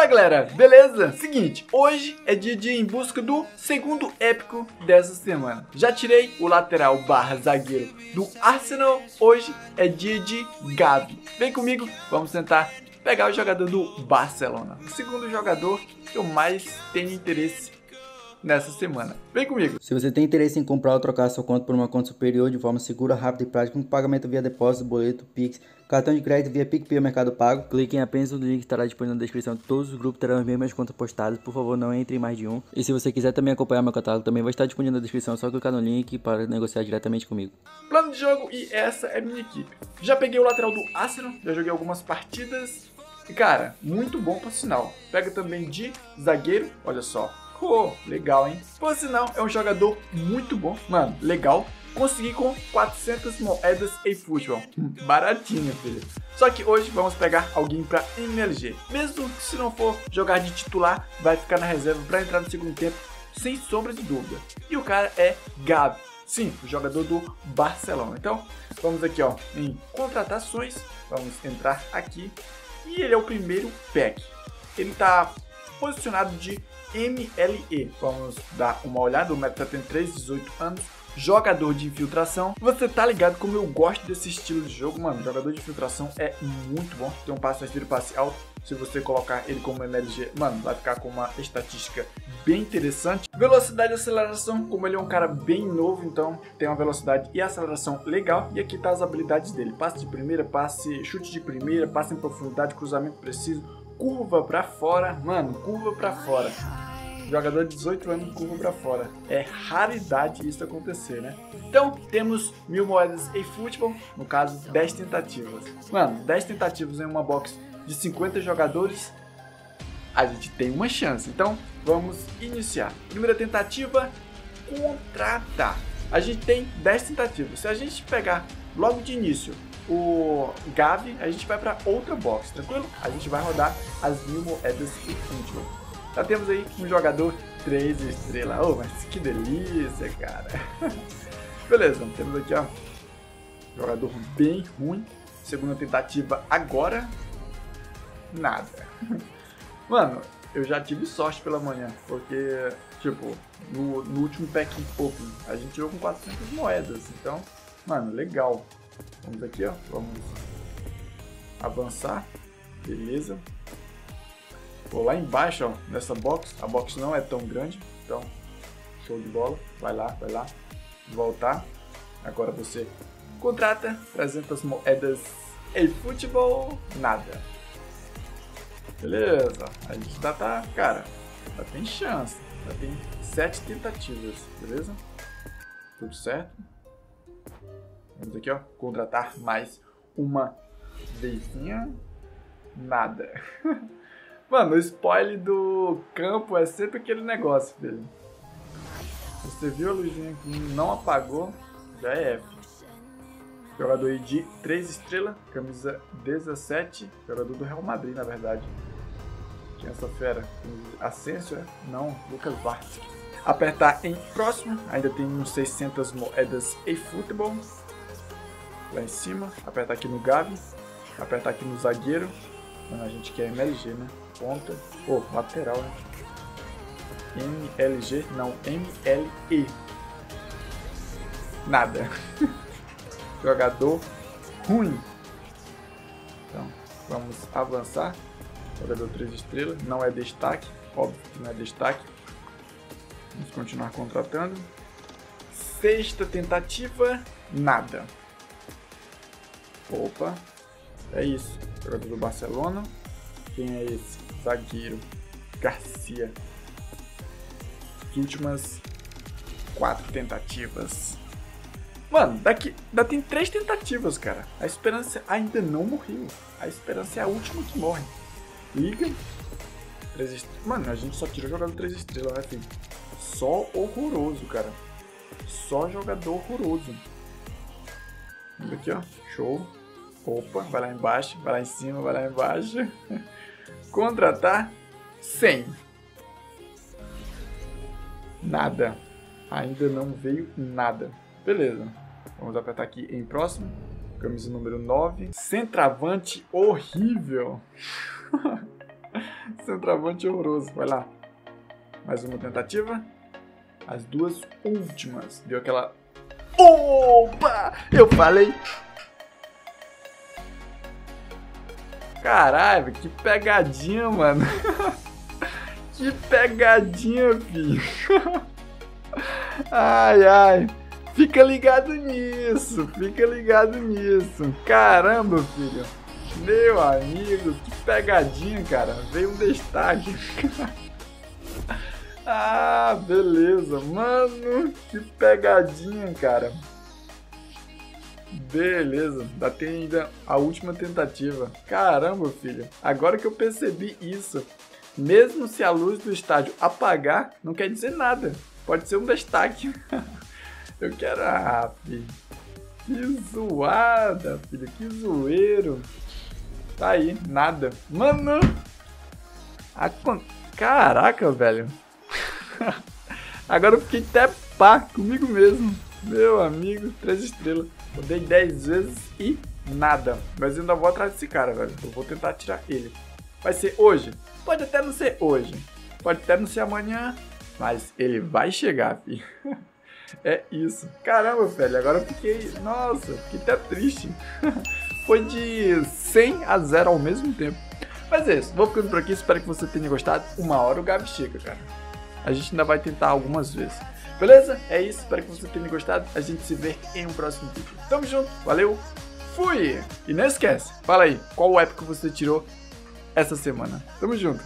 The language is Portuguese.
Fala galera, beleza? Seguinte, hoje é dia de ir em busca do segundo épico dessa semana. Já tirei o lateral barra zagueiro do Arsenal, hoje é dia de Gabi. Vem comigo, vamos tentar pegar o jogador do Barcelona. O segundo jogador que eu mais tenho interesse nessa semana. Vem comigo! Se você tem interesse em comprar ou trocar sua conta por uma conta superior de forma segura, rápida e prática, com pagamento via depósito, boleto, Pix, cartão de crédito via PicPay ou Mercado Pago, clique em apenas no link que estará disponível na descrição. Todos os grupos terão as mesmas contas postadas, por favor não entre em mais de um. E se você quiser também acompanhar meu catálogo, também vai estar disponível na descrição, é só clicar no link para negociar diretamente comigo. Plano de jogo e essa é minha equipe. Já peguei o lateral do Arsenal, já joguei algumas partidas. E cara, muito bom por sinal. Pega também de zagueiro, olha só, Legal, hein? Por sinal, é um jogador muito bom. Mano, legal. Consegui com 400 moedas em futebol. Baratinho, filho. Só que hoje vamos pegar alguém para MLG. Mesmo que se não for jogar de titular, vai ficar na reserva para entrar no segundo tempo, sem sombra de dúvida. E o cara é Gabi. Sim, o jogador do Barcelona. Então, vamos aqui ó, em contratações. Vamos entrar aqui. E ele é o primeiro pack. Ele tá posicionado de MLE. Vamos dar uma olhada, o Meta tem 3, 18 anos, jogador de infiltração. Você tá ligado como eu gosto desse estilo de jogo, mano. Jogador de infiltração é muito bom. Tem um passe rasteiro, passe alto. Se você colocar ele como MLG, mano, vai ficar com uma estatística bem interessante. Velocidade e aceleração, como ele é um cara bem novo, então tem uma velocidade e aceleração legal. E aqui tá as habilidades dele. Passe de primeira, passe, chute de primeira, passe em profundidade, cruzamento preciso, curva pra fora, mano, curva pra fora. Jogador de 18 anos curva pra fora. É raridade isso acontecer, né? Então, temos mil moedas em futebol, no caso, 10 tentativas. Mano, 10 tentativas em uma box de 50 jogadores, a gente tem uma chance. Então, vamos iniciar. Primeira tentativa, contratar. A gente tem 10 tentativas. Se a gente pegar logo de início o Gavi, a gente vai para outra box, tranquilo? A gente vai rodar as mil moedas e última. Já temos aí um jogador 3 estrelas. Oh, mas que delícia, cara. Beleza, temos aqui, ó, jogador bem ruim. Segunda tentativa agora, nada. Mano, eu já tive sorte pela manhã, porque, tipo, no, no último pack open, a gente jogou com 400 moedas, então, mano, legal. Vamos aqui, ó. Vamos avançar. Beleza. Vou lá embaixo, ó, nessa box. A box não é tão grande, então show de bola. Vai lá, vai lá. Voltar. Agora você contrata 300 moedas em futebol, nada. Beleza. A gente já tá, cara, já tem chance. Já tem sete tentativas, beleza? Tudo certo? Vamos aqui, ó, contratar mais uma vezinha. Nada. Mano, o spoiler do campo é sempre aquele negócio, filho. Você viu a luzinha que não apagou, já é. Jogador de 3 estrelas, camisa 17, jogador do Real Madrid, na verdade. Quem é essa fera? Asensio, é? Não, Lucas Vart. Apertar em próximo, ainda tem uns 600 moedas em futebol lá em cima, apertar aqui no Gavi, apertar aqui no zagueiro. Mano, a gente quer MLG, né? Ponta. Pô, oh, lateral, né? MLG, não, MLE. Nada. Jogador ruim. Então, vamos avançar. Jogador 3 estrelas, não é destaque, óbvio que não é destaque. Vamos continuar contratando. Sexta tentativa, nada. Opa, é isso. Jogador do Barcelona. Quem é esse? Zagueiro. Garcia. As últimas quatro tentativas. Mano, daqui, ainda tem três tentativas, cara. A esperança ainda não morreu. A esperança é a última que morre. Liga. Três estrelas. Mano, a gente só tira jogador três estrelas, né, filho? Só horroroso, cara. Só jogador horroroso. Aqui, ó. Show. Opa, vai lá embaixo, vai lá em cima, vai lá embaixo. Contratar 100. Nada. Ainda não veio nada. Beleza. Vamos apertar aqui em próximo. Camisa número 9. Centravante horrível. Centroavante horroroso. Vai lá. Mais uma tentativa. As duas últimas. Deu aquela. Opa! Eu falei. Caralho, que pegadinha, mano. que pegadinha, filho. ai, ai. Fica ligado nisso, fica ligado nisso. Caramba, filho. Meu amigo, que pegadinha, cara. Veio um destaque. ah, beleza. Mano, que pegadinha, cara. Beleza, ainda tem ainda a última tentativa. Caramba, filho. Agora que eu percebi isso. Mesmo se a luz do estádio apagar, não quer dizer nada. Pode ser um destaque. eu quero. Ah, filho. Que zoada, filho. Que zoeiro. Tá aí, nada. Mano! A... Caraca, velho. Agora eu fiquei até pá comigo mesmo. Meu amigo, três estrelas. Eu dei 10 vezes e nada. Mas ainda vou atrás desse cara, velho. Eu vou tentar tirar ele. Vai ser hoje? Pode até não ser hoje. Pode até não ser amanhã. Mas ele vai chegar, filho. É isso. Caramba, velho. Agora eu fiquei. Nossa, fiquei até triste. foi de 100 a 0 ao mesmo tempo. Mas é isso, vou ficando por aqui, espero que você tenha gostado. Uma hora o Gabi chega, cara. A gente ainda vai tentar algumas vezes. Beleza? É isso, espero que você tenha gostado. A gente se vê em um próximo vídeo. Tamo junto, valeu, fui! E não esquece, fala aí, qual app que você tirou essa semana. Tamo junto!